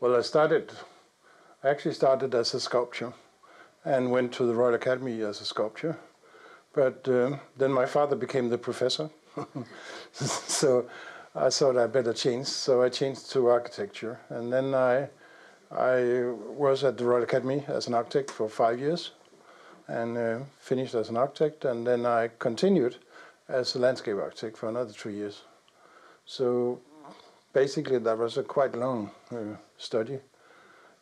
Well, I started, I actually started as a sculptor and went to the Royal Academy as a sculptor. But um, then my father became the professor. so I thought I better change. So I changed to architecture. And then I, I was at the Royal Academy as an architect for five years and uh, finished as an architect. And then I continued as a landscape architect for another three years. So basically that was a quite long uh, study.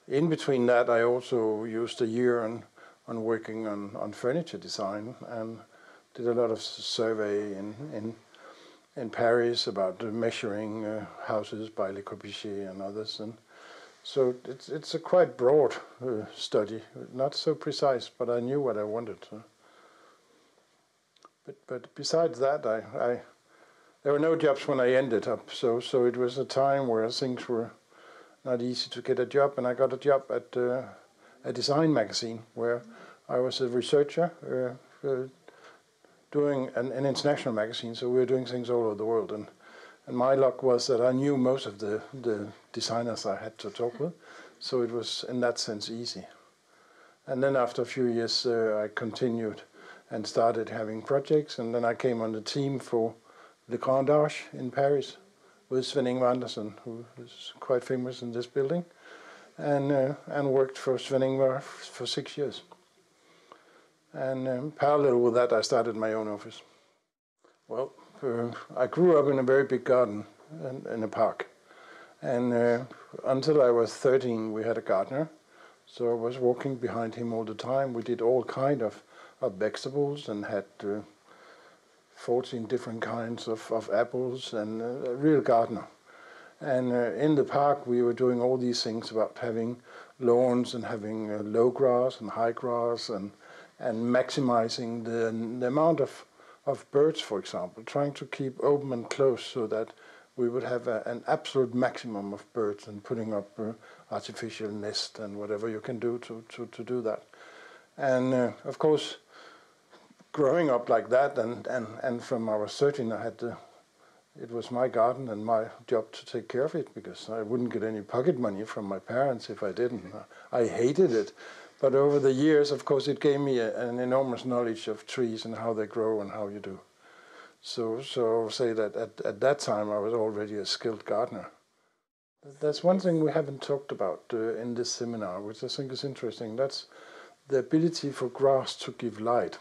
In between that, I also used a year on, on working on, on furniture design and did a lot of survey in, in, in Paris about measuring uh, houses by Le Corbusier and others. And so it's, it's a quite broad uh, study, not so precise, but I knew what I wanted. But, but besides that, I, I there were no jobs when I ended up, so so it was a time where things were not easy to get a job, and I got a job at uh, a design magazine where I was a researcher uh, uh, doing an, an, international magazine, so we were doing things all over the world, and and my luck was that I knew most of the the designers I had to talk with, so it was in that sense easy. And then after a few years, uh, I continued and started having projects, and then I came on the team for the Grand in Paris with Sven Ingvar Andersson, who is quite famous in this building, and uh, and worked for Sven Ingvar for six years. And um, parallel with that, I started my own office. Well, uh, I grew up in a very big garden in, in a park, and uh, until I was 13, we had a gardener. So I was walking behind him all the time. We did all kind of, of vegetables and had uh, 14 different kinds of, of apples and a real gardener. And uh, in the park, we were doing all these things about having lawns and having uh, low grass and high grass and, and maximizing the, the amount of, of birds, for example, trying to keep open and close so that we would have a, an absolute maximum of birds and putting up uh, artificial nest and whatever you can do to, to, to do that. And uh, of course, growing up like that, and, and, and from I was 13, I had to, it was my garden and my job to take care of it because I wouldn't get any pocket money from my parents if I didn't. I hated it. But over the years, of course, it gave me a, an enormous knowledge of trees and how they grow and how you do. So, so I'll say that at, at that time I was already a skilled gardener. That's one thing we haven't talked about uh, in this seminar, which I think is interesting. That's the ability for grass to give light.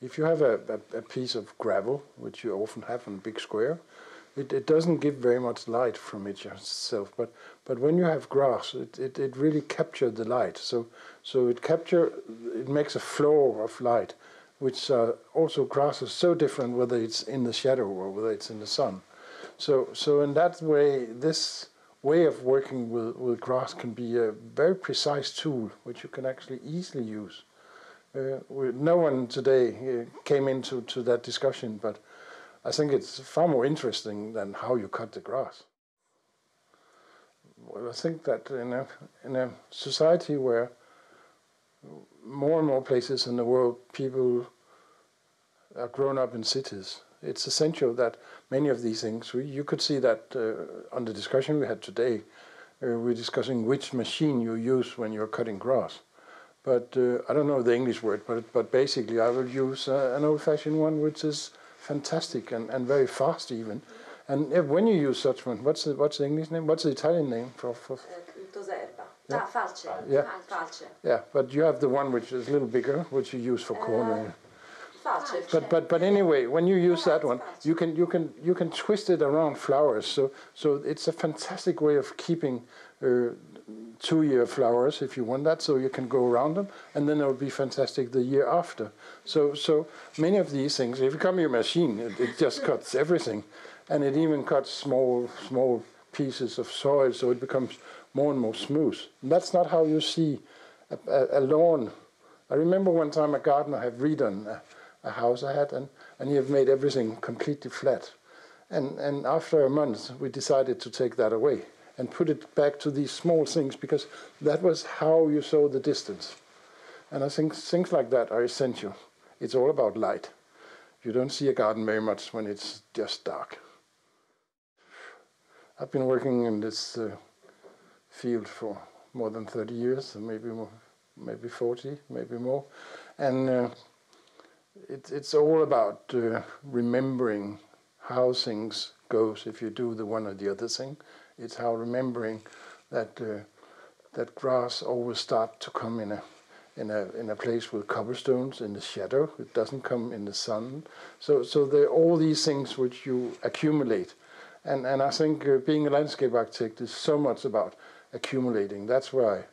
If you have a, a, a, piece of gravel, which you often have on a big square, it, it doesn't give very much light from it itself. But but when you have grass, it, it, it really captures the light. So so it capture it makes a flow of light, which uh, also grass is so different whether it's in the shadow or whether it's in the sun. So so in that way, this way of working with, with grass can be a very precise tool which you can actually easily use. Uh, no one today uh, came into to that discussion, but I think it's far more interesting than how you cut the grass. Well, I think that in a, in a society where more and more places in the world people are grown up in cities, it's essential that many of these things, we, you could see that uh, on the discussion we had today, uh, we're discussing which machine you use when you're cutting grass but uh, I don't know the English word, but but basically I will use uh, an old-fashioned one, which is fantastic and, and very fast even. And if, when you use such one, what's the what's the English name? What's the Italian name for? for yeah. falce. Yeah. Yeah, but you have the one which is a little bigger, which you use for uh, corn. But but but anyway, when you use that one, you can you can you can twist it around flowers. So so it's a fantastic way of keeping uh, two-year flowers if you want that, so you can go around them, and then it will be fantastic the year after. So, so many of these things, if you come your machine, it, it just cuts everything, and it even cuts small, small pieces of soil, so it becomes more and more smooth. And that's not how you see a, a, a, lawn. I remember one time a gardener had redone a, a house I had, and, and he had made everything completely flat. And, and after a month, we decided to take that away and put it back to these small things because that was how you saw the distance. And I think things like that are essential. It's all about light. You don't see a garden very much when it's just dark. I've been working in this uh, field for more than 30 years, maybe more, maybe 40, maybe more, and uh, it, it's all about uh, remembering how things goes if you do the one or the other thing. It's how remembering that uh, that grass always start to come in a in a in a place with cobblestones in the shadow. It doesn't come in the sun. So so there are all these things which you accumulate, and and I think uh, being a landscape architect is so much about accumulating. That's why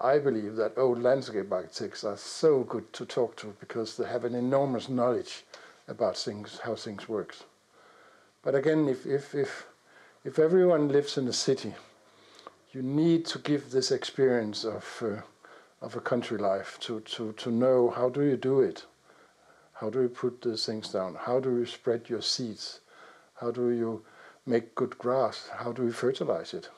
I believe that old landscape architects are so good to talk to because they have an enormous knowledge about things, how things works. But again, if if if if everyone lives in a city, you need to give this experience of uh, of a country life to, to, to know how do you do it? How do you put these things down? How do you spread your seeds? How do you make good grass? How do you fertilize it?